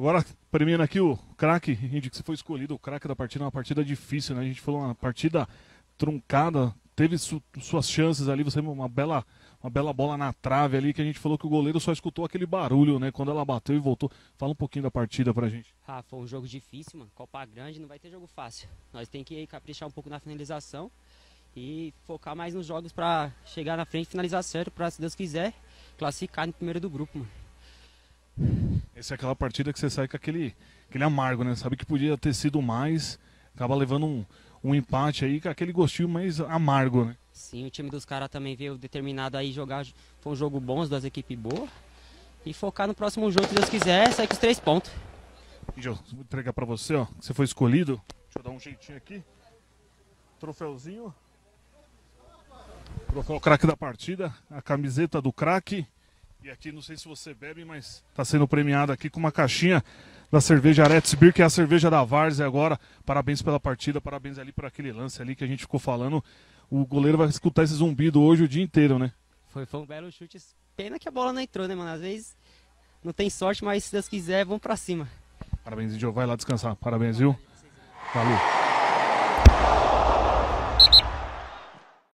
Agora, primeiro aqui o craque, Indy, que você foi escolhido, o craque da partida, uma partida difícil, né? A gente falou uma partida truncada, teve su suas chances ali, você uma bela, uma bela bola na trave ali, que a gente falou que o goleiro só escutou aquele barulho, né? Quando ela bateu e voltou. Fala um pouquinho da partida pra gente. Ah, foi um jogo difícil, mano. Copa Grande não vai ter jogo fácil. Nós tem que caprichar um pouco na finalização e focar mais nos jogos pra chegar na frente finalizar certo, pra, se Deus quiser, classificar no primeiro do grupo, mano. Essa é aquela partida que você sai com aquele, aquele amargo, né? Sabe que podia ter sido mais, acaba levando um, um empate aí com aquele gostinho mais amargo, né? Sim, o time dos caras também veio determinado aí jogar. Foi um jogo bom, as duas equipes boas. E focar no próximo jogo, se Deus quiser, sair com os três pontos. Índio, vou entregar pra você, ó. Que você foi escolhido. Deixa eu dar um jeitinho aqui. Troféuzinho. Troféu craque da partida. A camiseta do craque. E aqui, não sei se você bebe, mas tá sendo premiado aqui com uma caixinha da cerveja Aretz Beer, que é a cerveja da Várzea agora. Parabéns pela partida, parabéns ali por aquele lance ali que a gente ficou falando. O goleiro vai escutar esse zumbido hoje o dia inteiro, né? Foi, foi um belo chute. Pena que a bola não entrou, né, mano? Às vezes não tem sorte, mas se Deus quiser, vamos pra cima. Parabéns, Índio. Vai lá descansar. Parabéns, viu? Valeu.